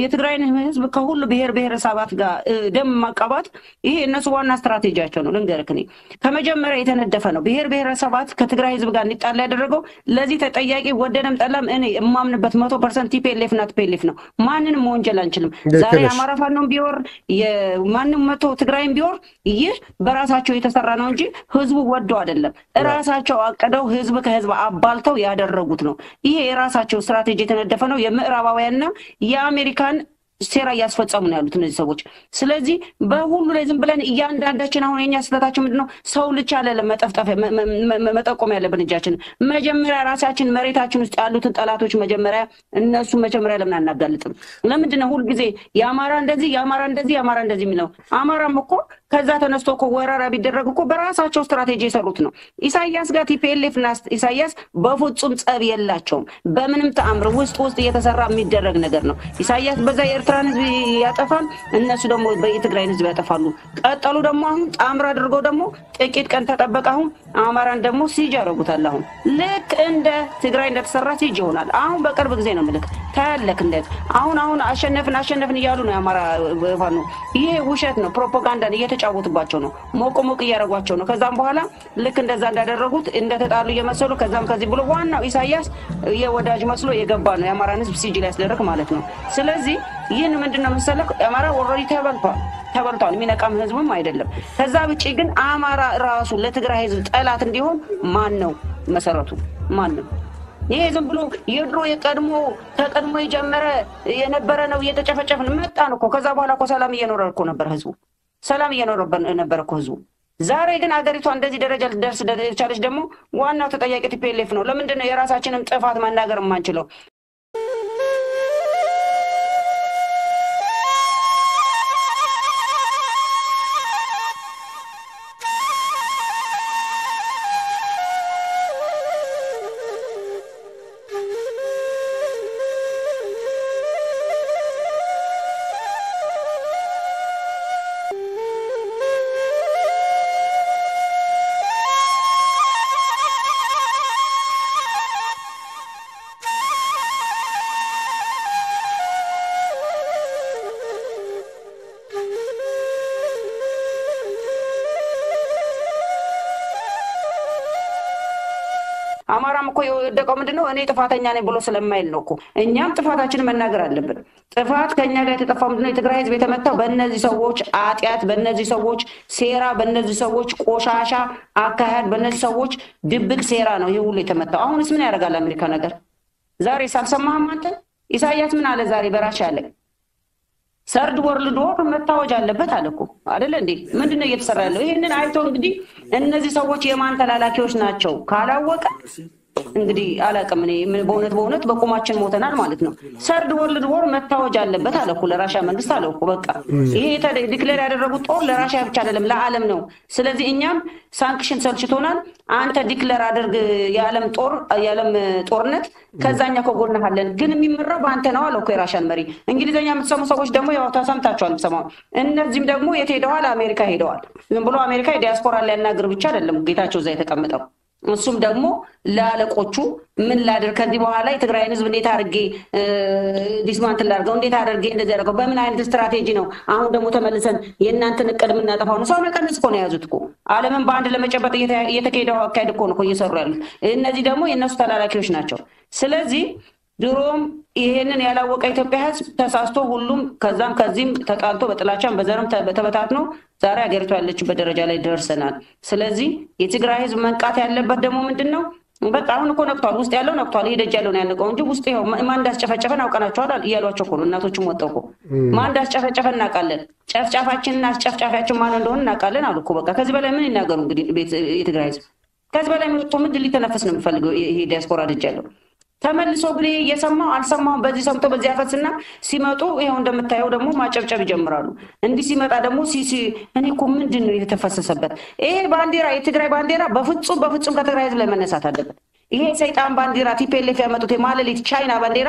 የትግራይን ህዝብ ከሁሉ ብሔር ብሔረሰባት ጋር ደም ማቃባት ይሄ እነሱ ዋና ስትራቴጂያቸው ነው። ልንገርህ እኔ ከመጀመሪያ የተነደፈ ነው። ብሔር ብሔረሰባት ከትግራይ ህዝብ ጋር እንዲጣላ ያደረገው ለዚህ ተጠያቂ ወደደም ጠላም እኔ የማምንበት መቶ percent TPLF እና TPLF ነው። ማንንም መወንጀል አንችልም። ዛሬ አማራ ፋኖም ቢወር ማንም መጥቶ ትግራይም ቢወር ይህ በራሳቸው የተሰራ ነው እንጂ ህዝቡ ወዶ አይደለም። እራሳቸው አቅደው ህዝብ ከህዝብ አባልተው ያደረጉት ነው። ይሄ የራሳቸው ስትራቴጂ የተነደፈ ነው። የምዕራባውያንና የአሜሪካን ሴራ እያስፈጸሙ ነው ያሉት እነዚህ ሰዎች። ስለዚህ በሁሉ ላይ ዝም ብለን እያንዳንዳችን አሁን የኛ ስህተታችን ምንድን ነው? ሰው ልቻ አለ መጠቆም ያለብን እጃችን መጀመሪያ ራሳችን መሬታችን ውስጥ ያሉትን ጠላቶች መጀመሪያ እነሱ መጀመሪያ ለምን አናጋልጥም? ለምንድን ነው ሁልጊዜ የአማራ እንደዚህ የአማራ እንደዚህ የአማራ እንደዚህ የሚለው? አማራም እኮ ከዛ ተነስቶ እኮ ወረራ ቢደረግ እኮ በራሳቸው ስትራቴጂ የሰሩት ነው። ኢሳያስ ጋር TPLF እና ኢሳያስ በፍጹም ጸብ የላቸውም። በምንም ተአምር ውስጥ ውስጥ እየተሰራ የሚደረግ ነገር ነው። ኢሳያስ በዛ የኤርትራን ህዝብ ያጠፋል፣ እነሱ ደግሞ የትግራይን ህዝብ ያጠፋሉ። ቀጠሉ ደግሞ አሁን ጣምር አድርገው ደግሞ ጥቂት ቀን ተጠበቀ። አሁን አማራን ደግሞ siege ያደርጉታል። አሁን ልክ እንደ ትግራይ እንደተሰራ siege ይሆናል። አሁን በቅርብ ጊዜ ነው ምልክ ታያለክ። እንዴት አሁን አሁን አሸነፍን አሸነፍን እያሉ ነው የአማራ ፋኖ። ይሄ ውሸት ነው፣ ፕሮፓጋንዳን እየተጫወቱባቸው ነው፣ ሞቅ ሞቅ እያደረጓቸው ነው። ከዛም በኋላ ልክ እንደዛ እንዳደረጉት እንደተጣሉ እየመሰሉ ከዛም ከዚህ ብሎ ዋናው ኢሳያስ የወዳጅ መስሎ የገባ ነው የአማራን ህዝብ siege ሊያስደርግ ማለት ነው። ስለዚህ ይህን ምንድን ነው መሰለህ አማራ already ተበልቷል ተበልቷል። የሚነቃም ህዝብም አይደለም። ከዛ ውጭ ግን አማራ ራሱ ለትግራይ ህዝብ ጠላት እንዲሆን ማን ነው መሰረቱ? ማን ነው? ይሄ ዝም ብሎ የድሮ የቀድሞ ከቀድሞ የጀመረ የነበረ ነው። እየተጨፈጨፍን መጣን እኮ። ከዛ በኋላ እኮ ሰላም እየኖረ እኮ ነበር ህዝቡ፣ ሰላም እየኖረ ነበር እኮ ህዝቡ። ዛሬ ግን አገሪቷ እንደዚህ ደረጃ ልደርስ የቻለች ደግሞ ዋናው ተጠያቂ ቲፒኤልኤፍ ነው። ለምንድን ነው የራሳችንም ጥፋት መናገር የማንችለው? አማራም እኮ የወደቀው ምንድን ነው? እኔ ጥፋተኛ ነኝ ብሎ ስለማይል ነው እኮ። እኛም ጥፋታችንን መናገር አለብን። ጥፋት ከእኛ ጋር የተጠፋው ምንድነው? የትግራይ ህዝብ የተመታው በእነዚህ ሰዎች ኃጢአት፣ በእነዚህ ሰዎች ሴራ፣ በእነዚህ ሰዎች ቆሻሻ አካሄድ፣ በእነዚህ ሰዎች ድብቅ ሴራ ነው ይህ ሁሉ የተመታው። አሁንስ ምን ያደርጋል አሜሪካ ነገር? ዛሬ ሳልሰማህም አንተ ኢሳያስ ምን አለ ዛሬ በራሻ ያለ third world war መታወጅ አለበት አለ እኮ አይደለ እንዴ? ምንድን ነው እየተሰራ ያለው? ይህንን አይቶ እንግዲህ እነዚህ ሰዎች የማን ተላላኪዎች ናቸው ካላወቀ እንግዲህ አላውቅም። እኔ በእውነት በእውነት በቁማችን ሞተናል ማለት ነው። third world war መታወጅ አለበት አለ እኮ ለራሻ መንግስት አለ እኮ በቃ ይሄ declare ያደረጉት ጦር ለራሻ ብቻ አይደለም ለዓለም ነው። ስለዚህ እኛም sanction ሰልችቶናል። አንተ declare አድርግ የዓለም ጦር የዓለም ጦርነት ከዛኛ ከጎንሃለን፣ ግን የሚመራው በአንተ ነው አለ እኮ የራሻን መሪ። እንግሊዝኛ የምትሰሙ ሰዎች ደግሞ ያው ተሰምታችኋል። ሰማሁ። እነዚህም ደግሞ የት ሄደዋል? አሜሪካ ሄደዋል። ዝም ብሎ አሜሪካ የዲያስፖራ ሊያናግር ብቻ አይደለም ጌታቸው እዛ የተቀመጠው እሱም ደግሞ ለአለቆቹ ምን ላድር ከዚህ በኋላ የትግራይን ህዝብ እንዴት አድርጌ dismantle ላድርገው፣ እንዴት አድርጌ እንደዚህ አድርገው፣ በምን አይነት ስትራቴጂ ነው አሁን ደግሞ ተመልሰን የእናንተን እቅድ የምናጠፋው ነው። ሰው መቀነስ እኮ ነው የያዙት እኮ ዓለምን በአንድ ለመጨበጥ እየተካሄደው አካሄድ እኮ ነው እየሰሩ ያሉት። እነዚህ ደግሞ የእነሱ ተላላኪዎች ናቸው። ስለዚህ ድሮም ይሄንን ያላወቀ ኢትዮጵያ ህዝብ ተሳስቶ ሁሉም ከዛም ከዚህም ተጣልቶ በጥላቻም በዘርም ተበታትኖ ዛሬ ሀገሪቷ ያለችበት ደረጃ ላይ ደርሰናል። ስለዚህ የትግራይ ህዝብ መንቃት ያለበት ደግሞ ምንድን ነው? በቃ አሁን እኮ ነቅቷል። ውስጥ ያለው ነቅቷል። ይሄ ደጅ ያለው ነው ያነቀው እንጂ ውስጥ ይኸው ማን እንዳስጨፈጨፈን አውቀናቸዋል እያሏቸው እኮ ነው። እናቶችም ወጣው እኮ ማን እንዳስጨፈጨፈን እናውቃለን። ጨፍጫፋችንና አስጨፍጫፊያችን ማን እንደሆነ እናውቃለን አሉ እኮ። በቃ ከዚህ በላይ ምን ይናገሩ እንግዲህ የትግራይ ህዝብ ከዚህ በላይ መጥቶ ምንድን ሊተነፍስ ነው የሚፈልገው? ይሄ ዲያስፖራ ደጅ ያለው ተመልሶ ግን እየሰማው አልሰማሁም በዚህ ሰምቶ በዚህ ያፈስና ሲመጡ ይኸው እንደምታየው ደግሞ ማጨብጨብ ይጀምራሉ። እንዲህ ሲመጣ ደግሞ ሲሲ እኔ እኮ ምንድን ነው የተፈሰሰበት? ይሄ ባንዲራ የትግራይ ባንዲራ በፍጹም በፍጹም ከትግራይ ህዝብ ላይ መነሳት አለበት። ይሄ ሰይጣን ባንዲራ ቲፔሌፍ ያመጡት የማለሌት ቻይና ባንዲራ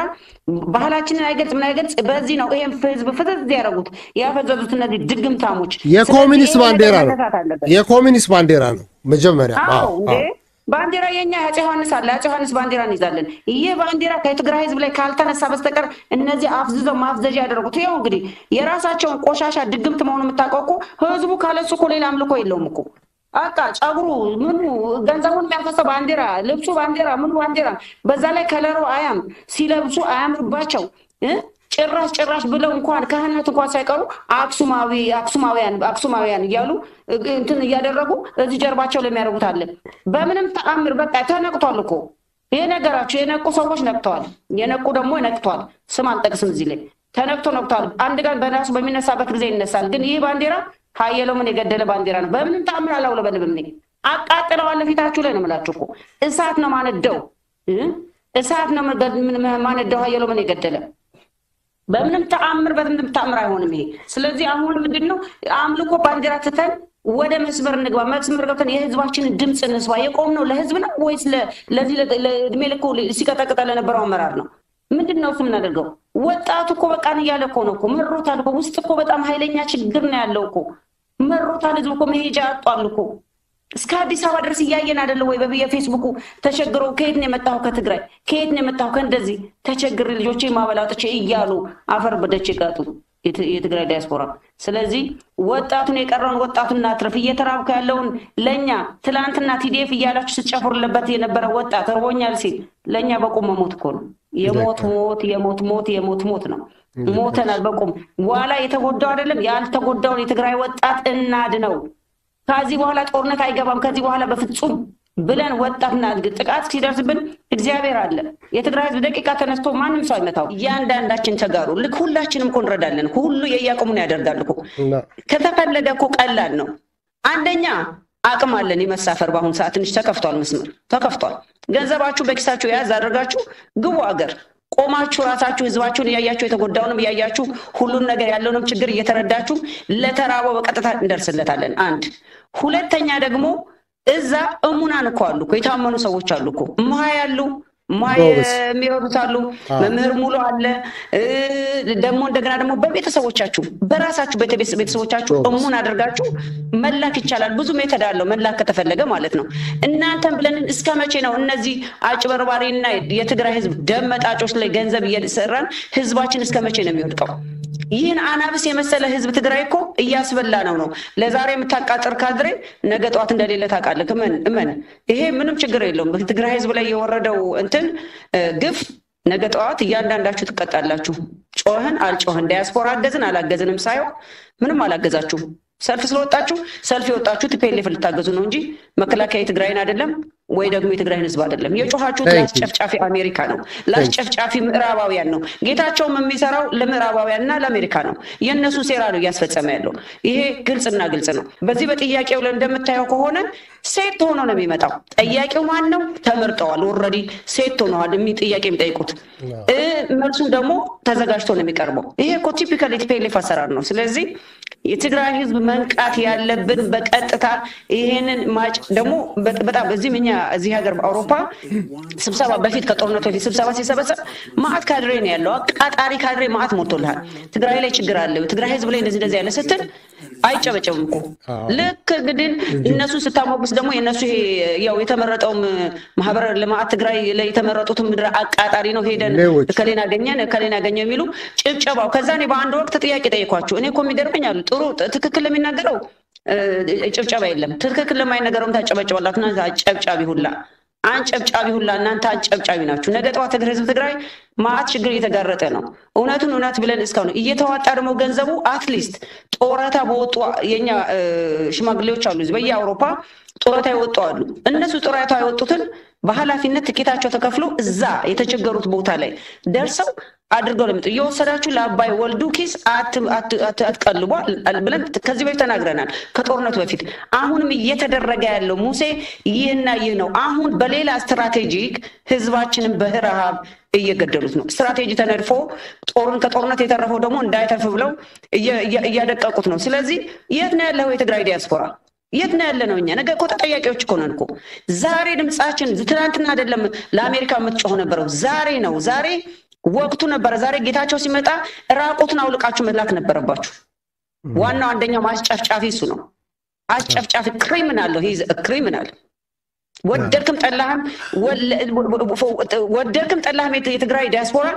ባህላችንን አይገልጽ ምን አይገልጽ። በዚህ ነው ይሄም ህዝብ ፍትት ያደረጉት ያፈዘዙት እነዚህ ድግምታሞች። የኮሚኒስት ባንዲራ ነው። የኮሚኒስት ባንዲራ ነው መጀመሪያ ባንዲራ የኛ የአፄ ዮሐንስ አለ። አፄ ዮሐንስ ባንዲራ እንይዛለን። ይህ ባንዲራ ከትግራይ ህዝብ ላይ ካልተነሳ በስተቀር እነዚህ አፍዝዘው ማፍዘዣ ያደረጉት ይኸው እንግዲህ የራሳቸውን ቆሻሻ ድግምት መሆኑ የምታውቀው እኮ ህዝቡ ካለሱ እኮ ሌላ አምልኮ የለውም እኮ በቃ ጸጉሩ ምኑ ገንዘቡን የሚያፈሰው ባንዲራ፣ ልብሱ ባንዲራ፣ ምኑ ባንዲራ። በዛ ላይ ከለሩ አያም ሲለብሱ አያምርባቸው ጭራሽ ጭራሽ ብለው እንኳን ካህናት እንኳን ሳይቀሩ አክሱማዊ አክሱማውያን አክሱማውያን እያሉ እንትን እያደረጉ እዚህ ጀርባቸው ለሚያደርጉት አለ። በምንም ተአምር በቃ ተነቅቷል እኮ ይሄ ነገራቸው። የነቁ ሰዎች ነቅተዋል። የነቁ ደግሞ ነቅተዋል። ስም አልጠቅስም እዚህ ላይ ተነቅቶ ነቅተዋል። አንድ ቀን በራሱ በሚነሳበት ጊዜ ይነሳል። ግን ይህ ባንዲራ ሀየሎምን የገደለ ባንዲራ ነው። በምንም ተአምር አላውለበልብም። አቃጥለዋለሁ። ፊታችሁ ላይ ነው የምላችሁ እኮ እሳት ነው ማነደው፣ እሳት ነው ማነደው። ሀየሎምን የገደለ በምንም ተአምር በምንም ተአምር አይሆንም ይሄ። ስለዚህ አሁን ምንድን ነው አምልኮ ባንዲራ ትተን ወደ መስመር እንግባ። መስመር ገብተን የህዝባችንን ድምፅ እንስባ። የቆምነው ለህዝብ ነው ወይስ ለዚህ እድሜ ልኮ ሲቀጠቅጠ ለነበረው አመራር ነው? ምንድን ነው እሱ የምናደርገው? ወጣቱ እኮ በቃን እያለ እኮ ነው እኮ መሮታል እኮ ውስጥ እኮ በጣም ኃይለኛ ችግር ነው ያለው እኮ መሮታል። ህዝብ እኮ መሄጃ አጧል እኮ እስከ አዲስ አበባ ድረስ እያየን አይደለ ወይ? በየፌስቡኩ ተቸግረው ከየት ነው የመጣሁ ከትግራይ ከየት ነው የመጣሁ ከእንደዚህ ተቸግሬ ልጆቼ ማበላውጥቼ እያሉ አፈር በደች ጋጡ የትግራይ ዲያስፖራ። ስለዚህ ወጣቱን የቀረውን ወጣቱን እናትረፍ። እየተራብኩ ያለውን ለእኛ ትላንትና ቲዲኤፍ እያላችሁ ስትጨፍሩለት የነበረ ወጣት እርቦኛል ሲል ለእኛ በቁም መሞት እኮ ነው። የሞት ሞት የሞት ሞት የሞት ሞት ነው። ሞተናል በቁም በኋላ የተጎዳው አይደለም ያልተጎዳውን የትግራይ ወጣት እናድነው። ከዚህ በኋላ ጦርነት አይገባም። ከዚህ በኋላ በፍጹም ብለን ወጣትና ጥቃት ሲደርስብን እግዚአብሔር አለ። የትግራይ ህዝብ ደቂቃ ተነስቶ ማንም ሰው አይመታው። እያንዳንዳችን ተጋሩ። ልክ ሁላችንም እኮ እንረዳለን። ሁሉ የየአቅሙን ያደርጋል እኮ። ከተፈለገ እኮ ቀላል ነው። አንደኛ አቅም አለን የመሳፈር በአሁኑ ሰዓት ትንሽ ተከፍቷል፣ መስመር ተከፍቷል። ገንዘባችሁ በኪሳችሁ የያዝ አድርጋችሁ ግቡ አገር ቆማችሁ ራሳችሁ ህዝባችሁን እያያችሁ የተጎዳውንም እያያችሁ ሁሉም ነገር ያለውንም ችግር እየተረዳችሁ ለተራበው በቀጥታ እንደርስለታለን። አንድ ሁለተኛ ደግሞ እዛ እሙናን እኮ አሉ የታመኑ ሰዎች አሉ እኮ እምሃ ያሉ እምሃ የሚረዱት አሉ። መምህር ሙሉ አለ። ደግሞ እንደገና ደግሞ በቤተሰቦቻችሁ በራሳችሁ ቤተሰቦቻችሁ እሙን አድርጋችሁ መላክ ይቻላል። ብዙ ሜተድ አለው መላክ ከተፈለገ ማለት ነው። እናንተን ብለን እስከ መቼ ነው እነዚህ አጭበርባሪና የትግራይ ህዝብ ደም መጣጮች ላይ ገንዘብ እየሰራን ህዝባችን እስከ መቼ ነው የሚወድቀው? ይህን አናብስ የመሰለ ህዝብ ትግራይ እኮ እያስበላ ነው ነው ለዛሬ የምታቃጥር ካድሬ ነገ ጠዋት እንደሌለ ታውቃለህ። እመን እመን። ይሄ ምንም ችግር የለውም። ትግራይ ህዝብ ላይ የወረደው እንትን ግፍ ነገ ጠዋት እያንዳንዳችሁ ትቀጣላችሁ። ጮህን አልጮህን፣ ዲያስፖራ አገዝን አላገዝንም ሳይሆን ምንም አላገዛችሁም። ሰልፍ ስለወጣችሁ ሰልፍ የወጣችሁ ቲፔሌፍ ልታገዙ ነው እንጂ መከላከያ የትግራይን አይደለም ወይ ደግሞ የትግራይን ህዝብ አይደለም። የጮኻችሁት ለአስጨፍጫፊ አሜሪካ ነው፣ ለአስጨፍጫፊ ምዕራባውያን ነው። ጌታቸውም የሚሰራው ለምዕራባውያን እና ለአሜሪካ ነው። የእነሱ ሴራ ነው እያስፈጸመ ያለው። ይሄ ግልጽና ግልጽ ነው። በዚህ በጥያቄው ላይ እንደምታየው ከሆነ ሴት ሆኖ ነው የሚመጣው። ጠያቂው ማን ነው? ተመርጠዋል። already ሴት ሆነዋል ጥያቄ የሚጠይቁት። መልሱም ደግሞ ተዘጋጅቶ ነው የሚቀርበው። ይሄ እኮ typical የ TPLF አሰራር ነው። ስለዚህ የትግራይ ህዝብ መንቃት ያለብን በቀጥታ ይሄንን ማጭ ደግሞ በጣም እዚህም እኛ እዚህ ሀገር በአውሮፓ ስብሰባ በፊት ከጦርነቱ በፊት ስብሰባ ሲሰበሰብ ማአት ካድሬ ነው ያለው። አቃጣሪ ካድሬ ማአት ሞልቶልሃል። ትግራይ ላይ ችግር አለ፣ ትግራይ ህዝብ ላይ እንደዚህ እንደዚህ ያለ ስትል አይጨበጨብም እኮ። ልክ እንግዲህ እነሱ ስታሞግስ ደግሞ የእነሱ ያው የተመረጠውም ማህበረ ልማት ትግራይ ላይ የተመረጡትን ምድረ አቃጣሪ ነው ሄደን ከሌን አገኘን ከሌን አገኘው የሚሉ ጭብጨባው። ከዛ እኔ በአንድ ወቅት ጥያቄ ጠይኳቸው። እኔ እኮ የሚገርመኝ አሉ። ጥሩ ትክክል ለሚናገረው ጭብጨባ የለም፣ ትክክል ለማይነገረውም ታጨበጨባላትና ጨብጫቢ ሁላ አንጨብጫቢ ሁላ እናንተ አንጨብጫቢ ናችሁ። ነገ ጠዋት ህዝብ ትግራይ ማአት ችግር እየተጋረጠ ነው። እውነቱን እውነት ብለን እስካሁን እየተዋጣ ደግሞ ገንዘቡ at least ጡረታ በወጡ የኛ ሽማግሌዎች አሉ በየአውሮፓ ጡረታ የወጡ አሉ። እነሱ ጡረታ የወጡትን በኃላፊነት ትኬታቸው ተከፍሎ እዛ የተቸገሩት ቦታ ላይ ደርሰው አድርገው ለምጡ እየወሰዳችሁ ለአባይ ወልዱ ኪስ አትቀልቧ ብለን ከዚህ በፊት ተናግረናል። ከጦርነቱ በፊት አሁንም እየተደረገ ያለው ሙሴ ይህና ይህ ነው። አሁን በሌላ strategic ህዝባችንን በረሃብ እየገደሉት ነው። ስትራቴጂ ተነድፎ ጦርን ከጦርነት የተረፈው ደግሞ እንዳይተርፍ ብለው እያደቀቁት ነው። ስለዚህ የት ነው ያለው የትግራይ ዲያስፖራ? የት ነው ያለ ነው? እኛ ነገ እኮ ተጠያቂዎች እኮ ነን እኮ። ዛሬ ድምፃችን ትናንትና አይደለም ለአሜሪካ የምትጮህ ነበረው፣ ዛሬ ነው። ዛሬ ወቅቱ ነበረ። ዛሬ ጌታቸው ሲመጣ ራቁትን አውልቃችሁ መላክ ነበረባችሁ። ዋናው አንደኛው ማስጨፍጫፊ እሱ ነው። አስጨፍጫፊ criminal ነው። criminal ወደድክም ጠላህም ወደድክም ጠላህም የትግራይ ዲያስፖራ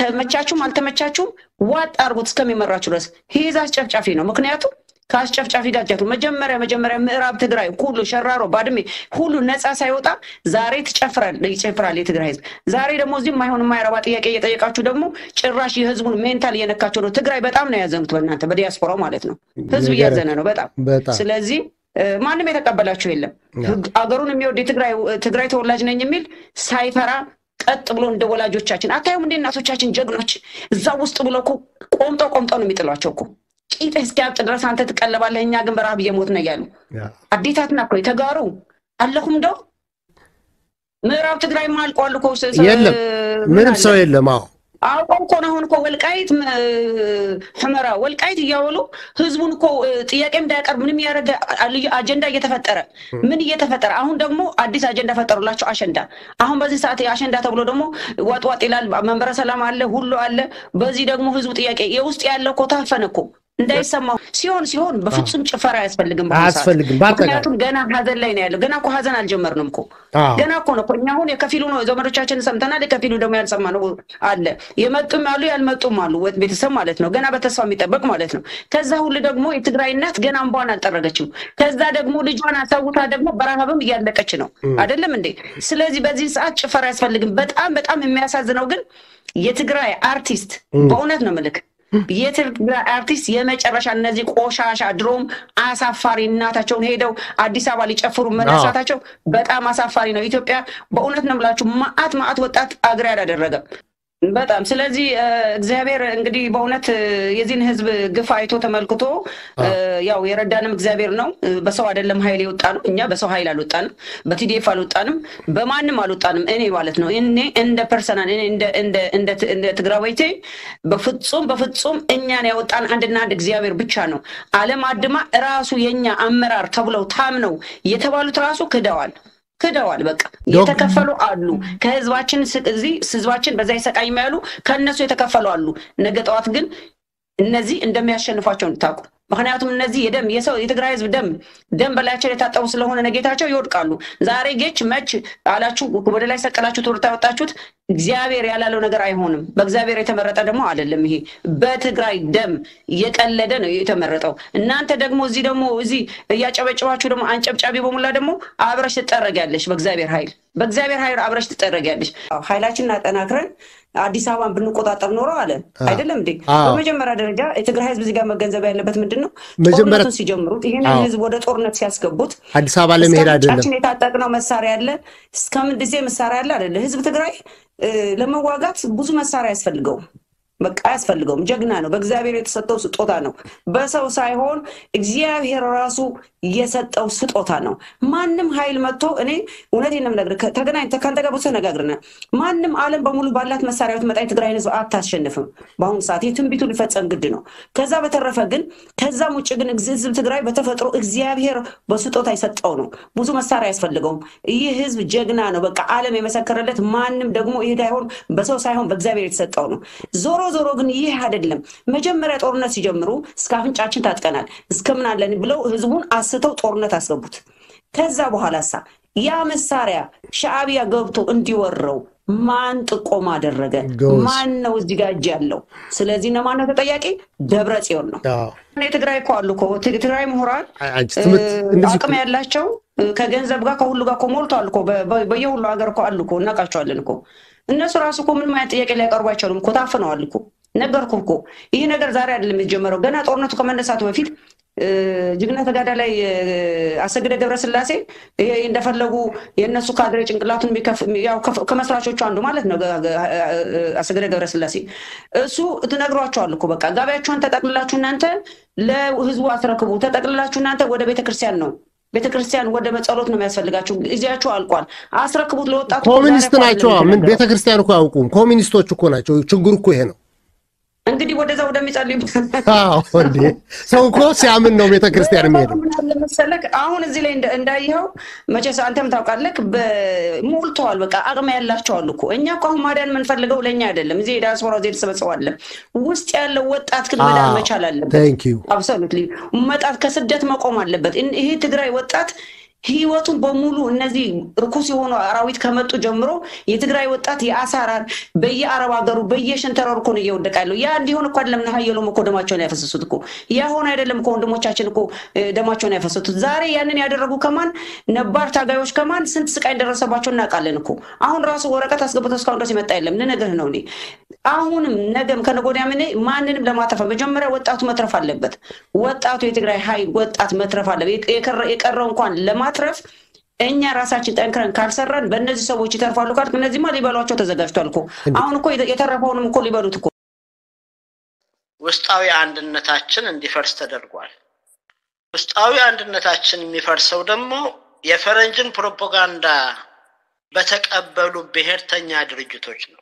ተመቻችሁም አልተመቻችሁም ዋጥ አርጉት እስከሚመራችሁ ድረስ he's አስጨፍጫፊ ነው። ምክንያቱም ከአስጨፍጫፊ ጋር መጀመሪያ መጀመሪያ ምዕራብ ትግራይ ሁሉ ሸራሮ ባድሜ ሁሉ ነፃ ሳይወጣ ዛሬ ትጨፍራል ይጨፍራል የትግራይ ህዝብ። ዛሬ ደግሞ እዚህ የማይሆን የማይረባ ጥያቄ እየጠየቃችሁ ደግሞ ጭራሽ የህዝቡን ሜንታል እየነካቸው ነው። ትግራይ በጣም ነው ያዘኑት በእናንተ በዲያስፖራው ማለት ነው። ህዝብ እያዘነ ነው በጣም ስለዚህ ማንም የተቀበላችሁ የለም። አገሩን የሚወድ ትግራይ ተወላጅ ነኝ የሚል ሳይፈራ ቀጥ ብሎ እንደ ወላጆቻችን አታዩም እንደ እናቶቻችን ጀግኖች እዛ ውስጥ ብሎ እኮ ቆምጠው ቆምጠው ነው የሚጥሏቸው እኮ ቂጥህ እስኪያብጥ ድረስ አንተ ትቀለባለህ፣ እኛ ግን በረሃብ እየሞት ነው እያሉ አዴታትና እኮ የተጋሩ አለሁም እንደው ምዕራብ ትግራይ አልቋል እኮ የለም ምንም ሰው የለም። አዎ አውቀው እኮ ነው አሁን እኮ ወልቃይት ሕመራ ወልቃይት እያወሉ ህዝቡን እኮ ጥያቄ እንዳያቀርብ ምንም ያደረገ አጀንዳ እየተፈጠረ ምን እየተፈጠረ አሁን ደግሞ አዲስ አጀንዳ ፈጠሩላቸው። አሸንዳ አሁን በዚህ ሰዓት አሸንዳ ተብሎ ደግሞ ዋጥዋጥ ይላል። መንበረ ሰላም አለ፣ ሁሉ አለ። በዚህ ደግሞ ህዝቡ ጥያቄ የውስጥ ያለ እኮ ታፈነ እኮ እንዳይሰማው ሲሆን ሲሆን በፍጹም ጭፈራ አያስፈልግም። አያስፈልግም። ምክንያቱም ገና ሀዘን ላይ ነው ያለው። ገና እኮ ሀዘን አልጀመርንም እኮ ገና እኮ ነው። እኛ አሁን የከፊሉ ነው ዘመዶቻችን ሰምተናል፣ የከፊሉ ደግሞ ያልሰማነው አለ። የመጡም አሉ ያልመጡም አሉ፣ ቤተሰብ ማለት ነው። ገና በተስፋ የሚጠበቅ ማለት ነው። ከዛ ሁሉ ደግሞ የትግራይ እናት ገና እንቧን አልጠረገችም። ከዛ ደግሞ ልጇን አሳውታ ደግሞ በረሃብም እያለቀች ነው። አይደለም እንዴ? ስለዚህ በዚህ ሰዓት ጭፈራ አያስፈልግም። በጣም በጣም የሚያሳዝነው ግን የትግራይ አርቲስት በእውነት ነው ምልክ የትግራይ አርቲስት የመጨረሻ እነዚህ ቆሻሻ ድሮም አሳፋሪ እናታቸውን ሄደው አዲስ አበባ ሊጨፍሩ መነሳታቸው በጣም አሳፋሪ ነው። ኢትዮጵያ በእውነት ነው የምላችሁ ማአት ማአት ወጣት አገር ያላደረገም በጣም ስለዚህ እግዚአብሔር እንግዲህ በእውነት የዚህን ህዝብ ግፍ አይቶ ተመልክቶ ያው የረዳንም እግዚአብሔር ነው። በሰው አይደለም ኃይል የወጣ ነው። እኛ በሰው ኃይል አልወጣንም፣ በቲዲኤፍ አልወጣንም፣ በማንም አልወጣንም። እኔ ማለት ነው እኔ እንደ personal እኔ እንደ ትግራዋይቴ በፍጹም በፍጹም እኛን ያወጣን አንድና አንድ እግዚአብሔር ብቻ ነው። ዓለም አድማ ራሱ የኛ አመራር ተብለው ታምነው የተባሉት ራሱ ክደዋል ክደዋል። በቃ የተከፈሉ አሉ። ከህዝባችን እዚህ ህዝባችን በዛ ይሰቃይ ያሉ ከእነሱ የተከፈሉ አሉ። ነገ ጠዋት ግን እነዚህ እንደሚያሸንፏቸው እንድታውቁ። ምክንያቱም እነዚህ የደም የሰው የትግራይ ህዝብ ደም ደም በላያቸው የታጠቡ ስለሆነ ነጌታቸው ይወድቃሉ። ዛሬ ጌች መች አላችሁ ወደ ላይ ሰቀላችሁ ትውርታ ያወጣችሁት እግዚአብሔር ያላለው ነገር አይሆንም። በእግዚአብሔር የተመረጠ ደግሞ አይደለም። ይሄ በትግራይ ደም የቀለደ ነው የተመረጠው። እናንተ ደግሞ እዚህ ደግሞ እዚህ እያጨበጨባችሁ ደግሞ አንጨብጫቢ በሙላ ደግሞ አብረሽ ትጠረጊያለሽ። በእግዚአብሔር ኃይል በእግዚአብሔር ኃይል አብረሽ ትጠረጊያለሽ። ኃይላችንን አጠናክረን አዲስ አበባን ብንቆጣጠር ኖሮ አለ አይደለም እንዴ? በመጀመሪያ ደረጃ የትግራይ ህዝብ እዚህ ጋር መገንዘብ ያለበት ምንድን ነው? ጦርነቱን ሲጀምሩት ይህንን ህዝብ ወደ ጦርነት ሲያስገቡት አዲስ አበባ ለመሄድ አይደለም የታጠቅነው መሳሪያ አለ እስከምን ጊዜ መሳሪያ አለ አይደለ? ህዝብ ትግራይ ለመዋጋት ብዙ መሳሪያ አያስፈልገውም። በቃ አያስፈልገውም። ጀግና ነው። በእግዚአብሔር የተሰጠው ስጦታ ነው። በሰው ሳይሆን እግዚአብሔር ራሱ የሰጠው ስጦታ ነው። ማንም ኃይል መጥቶ እኔ እውነቴን ነው የምነግርህ፣ ተገናኝተህ ከአንተ ጋር ብዙ ተነጋግረናል። ማንም ዓለም በሙሉ ባላት መሳሪያ ብትመጣ የትግራይን ህዝብ አታሸንፍም። በአሁኑ ሰዓት የትንቢቱ ሊፈጸም ግድ ነው። ከዛ በተረፈ ግን ከዛም ውጭ ግን ህዝብ ትግራይ በተፈጥሮ እግዚአብሔር በስጦታ የሰጠው ነው። ብዙ መሳሪያ አያስፈልገውም። ይህ ህዝብ ጀግና ነው። በቃ ዓለም የመሰከረለት ማንም ደግሞ ይሄድ አይሆን በሰው ሳይሆን በእግዚአብሔር የተሰጠው ነው። ዞሮ ዞሮ ግን ይህ አይደለም። መጀመሪያ ጦርነት ሲጀምሩ እስከ አፍንጫችን ታጥቀናል እስከምን አለን ብለው ህዝቡን አስተው ጦርነት አስገቡት። ከዛ በኋላ ሳ ያ መሳሪያ ሻዕቢያ ገብቶ እንዲወረው ማን ጥቆማ አደረገ? ማን ነው እዚህ ጋር እጅ ያለው? ስለዚህ እነማን ነው ተጠያቂ? ደብረ ጽዮን ነው። የትግራይ እኮ አሉ እኮ ትግራይ ምሁራን አቅም ያላቸው ከገንዘብ ጋር ከሁሉ ጋር እኮ ሞልተዋል እኮ በየሁሉ ሀገር እኮ አሉ እኮ እናውቃቸዋለን እኮ እነሱ ራሱ እኮ ምንም አይነት ጥያቄ ሊያቀርቡ አይቻሉም እኮ ታፍነዋል እኮ ነገርኩ እኮ ይህ ነገር ዛሬ አይደለም የተጀመረው ገና ጦርነቱ ከመነሳቱ በፊት ጀግና ተጋዳ ላይ አሰግደ ገብረስላሴ ይሄ እንደፈለጉ የእነሱ ካድሬ ጭንቅላቱን ከመስራቾቹ አንዱ ማለት ነው አሰግደ ገብረስላሴ እሱ ትነግሯቸዋል እኮ በቃ ጋቢያችሁን ተጠቅልላችሁ እናንተ ለህዝቡ አስረክቡ ተጠቅልላችሁ እናንተ ወደ ቤተክርስቲያን ነው ቤተክርስቲያን ወደ መጸሎት ነው የሚያስፈልጋችሁ። ጊዜያችሁ አልቋል። አስረክቡት ለወጣቱ። ኮሚኒስት ናቸው። ምን ቤተክርስቲያን እኮ አያውቁም። ኮሚኒስቶች እኮ ናቸው። ችግሩ እኮ ይሄ ነው። እንግዲህ ወደዛ ወደሚጸልዩ እንዴ ሰው እኮ ሲያምን ነው ቤተክርስቲያን የሚሄደው። መሰለክ አሁን እዚህ ላይ እንዳየኸው መቼስ አንተም ታውቃለህ፣ ሞልተዋል። በቃ አቅም ያላቸዋል እኮ እኛ እኮ አሁን ማዳን የምንፈልገው ለእኛ አይደለም። እዚህ ዲያስፖራ ዜ ተሰበሰባለ ውስጥ ያለው ወጣት ግን መዳን መቻል አለበት። absolutely መጣት ከስደት መቆም አለበት። ይሄ ትግራይ ወጣት ህይወቱን በሙሉ እነዚህ ርኩስ የሆኑ አራዊት ከመጡ ጀምሮ የትግራይ ወጣት የአሳራር በየአረብ ሀገሩ በየሸንተረሩ እኮ ነው እየወደቀ ያለው። ያ እንዲሆን እኮ አይደለም ሀየሎም እኮ ደማቸውን ያፈሰሱት እኮ ያ ሆነ አይደለም እኮ ወንድሞቻችን እኮ ደማቸውን ያፈሰሱት። ዛሬ ያንን ያደረጉ ከማን ነባር ታጋዮች ከማን ስንት ስቃይ እንደደረሰባቸው እናውቃለን እኮ። አሁን ራሱ ወረቀት አስገብቶ እስካሁን ድረስ የመጣ የለም። ልነግርህ ነው እኔ አሁንም ነገም ከነገ ወዲያም እኔ ማንንም ለማትረፍ መጀመሪያ ወጣቱ መትረፍ አለበት። ወጣቱ የትግራይ ሀይል ወጣት መትረፍ አለበት። የቀረው እንኳን ለማትረፍ እኛ ራሳችን ጠንክረን ካልሰራን በእነዚህ ሰዎች ይተርፋሉ ካልክ እነዚህማ ሊበሏቸው ተዘጋጅቷል እኮ። አሁን እኮ የተረፈውንም እኮ ሊበሉት እኮ። ውስጣዊ አንድነታችን እንዲፈርስ ተደርጓል። ውስጣዊ አንድነታችን የሚፈርሰው ደግሞ የፈረንጅን ፕሮፓጋንዳ በተቀበሉ ብሔርተኛ ድርጅቶች ነው።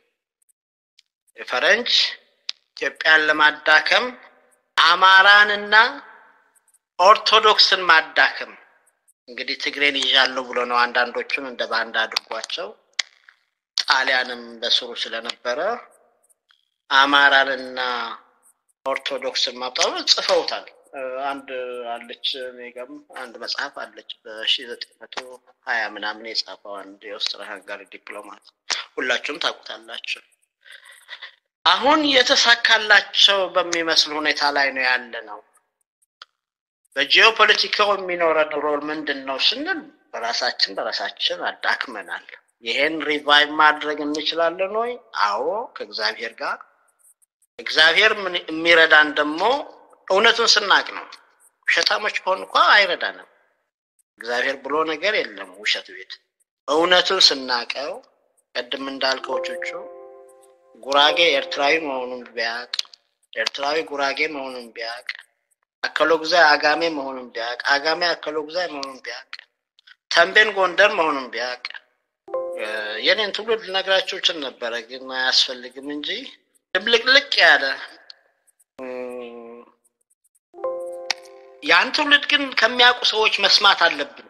የፈረንጅ ኢትዮጵያን ለማዳከም አማራንና ኦርቶዶክስን ማዳከም እንግዲህ ትግሬን ይዣለሁ ብሎ ነው አንዳንዶቹን እንደ ባንዳ አድርጓቸው። ጣሊያንም በስሩ ስለነበረ አማራንና ኦርቶዶክስን ማብጣሉ ጽፈውታል። አንድ አለች ኔጋም አንድ መጽሐፍ አለች በሺ ዘጠኝ መቶ ሀያ ምናምን የጻፈው አንድ የኦስትራ ሃንጋሪ ዲፕሎማት ሁላችሁም ታውቁታላችሁ። አሁን የተሳካላቸው በሚመስል ሁኔታ ላይ ነው ያለ ነው። በጂኦፖለቲካው የሚኖረን ሮል ምንድን ነው ስንል በራሳችን በራሳችን አዳክመናል። ይሄን revive ማድረግ እንችላለን ወይ? አዎ፣ ከእግዚአብሔር ጋር። እግዚአብሔር የሚረዳን ደግሞ እውነቱን ስናቅ ነው። ውሸታሞች ከሆን እንኳ አይረዳንም። እግዚአብሔር ብሎ ነገር የለም ውሸት ቤት። እውነቱን ስናቀው ቅድም እንዳልከው ቹቹ ጉራጌ ኤርትራዊ መሆኑን ቢያቅ፣ ኤርትራዊ ጉራጌ መሆኑን ቢያቅ፣ አከሎ ግዛይ አጋሜ መሆኑን ቢያቅ፣ አጋሜ አከሎ ግዛይ መሆኑን ቢያቅ፣ ተንቤን ጎንደር መሆኑን ቢያቅ፣ የኔን ትውልድ ልነግራቸው ነበረ፣ ግን አያስፈልግም እንጂ ድብልቅልቅ ያለ ያን ትውልድ ግን ከሚያውቁ ሰዎች መስማት አለብን።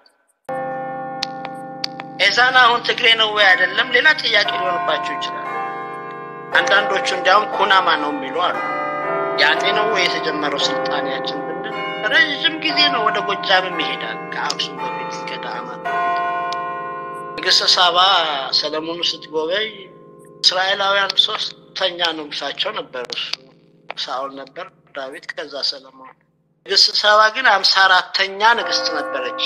ኤዛና አሁን ትግሬ ነው ወይ አይደለም ሌላ ጥያቄ ሊሆንባቸው ይችላል። አንዳንዶቹ እንዲያውም ኩናማ ነው የሚሉ አሉ። ያኔ ነው ወይ የተጀመረው ስልጣኔያችን ብንል ረዥም ጊዜ ነው። ወደ ጎጃምም ይሄዳል። ከአክሱም በፊት ከዳአማት ንግስተ ሳባ ሰለሞኑ ስትጎበኝ እስራኤላውያን ሶስተኛ ንጉሳቸው ነበር። እሱ ሳኦል ነበር፣ ዳዊት፣ ከዛ ሰለሞን። ንግስተ ሳባ ግን አምሳ አራተኛ ንግስት ነበረች።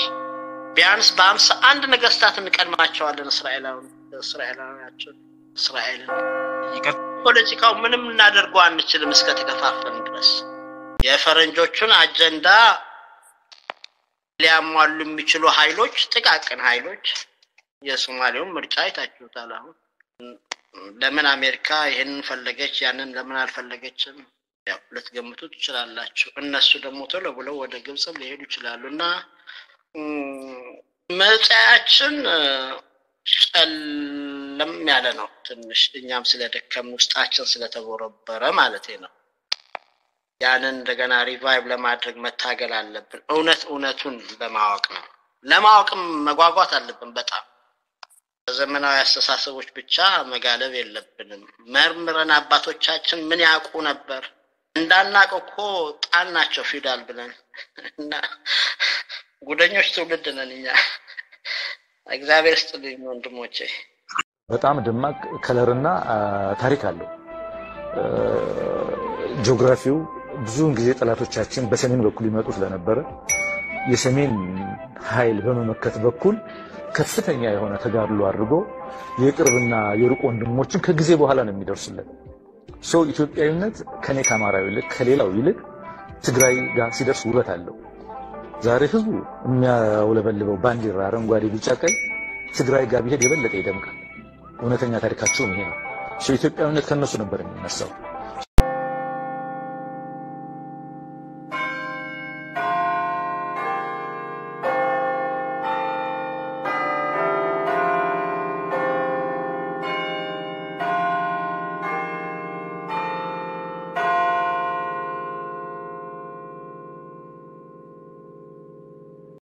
ቢያንስ በአምሳ አንድ ነገስታት እንቀድማቸዋለን እስራኤላውያቸው እስራኤልን ፖለቲካው ምንም እናደርገው አንችልም እስከ ተከፋፈልን ድረስ የፈረንጆቹን አጀንዳ ሊያሟሉ የሚችሉ ኃይሎች ጥቃቅን ኃይሎች የሶማሌውን ምርጫ አይታችሁታል። አሁን ለምን አሜሪካ ይህንን ፈለገች ያንን ለምን አልፈለገችም? ያው ልትገምቱ ትችላላችሁ። እነሱ ደግሞ ቶሎ ብለው ወደ ግብፅም ሊሄዱ ይችላሉ እና መጻያችን ጨለም ያለ ነው። ትንሽ እኛም ስለደከም ውስጣችን ስለተቦረበረ ማለት ነው። ያንን እንደገና revive ለማድረግ መታገል አለብን። እውነት እውነቱን ለማወቅ ነው። ለማወቅም መጓጓት አለብን በጣም በዘመናዊ አስተሳሰቦች ብቻ መጋለብ የለብንም። መርምረን አባቶቻችን ምን ያውቁ ነበር እንዳናቅ እኮ ጣል ናቸው ፊውዳል ብለን እና ጉደኞች ትውልድ ነን እኛ። እግዚአብሔር ስጥልኝ ወንድሞቼ። በጣም ደማቅ color ና ታሪክ አለው። ጂኦግራፊው ብዙውን ጊዜ ጠላቶቻችን በሰሜን በኩል ይመጡ ስለነበረ የሰሜን ኃይል በመመከት በኩል ከፍተኛ የሆነ ተጋድሎ አድርጎ የቅርብና የሩቅ ወንድሞችን ከጊዜ በኋላ ነው የሚደርሱለት። ሰው ኢትዮጵያዊነት ከኔ ከአማራው ይልቅ ከሌላው ይልቅ ትግራይ ጋር ሲደርስ ውበት አለው። ዛሬ ህዝቡ የሚያውለበልበው ባንዲራ አረንጓዴ፣ ቢጫ፣ ቀይ ትግራይ ጋር ቢሄድ የበለጠ ይደምቃል። እውነተኛ ታሪካቸውም ይሄ ነው። ኢትዮጵያዊነት ከነሱ ነበር የሚነሳው።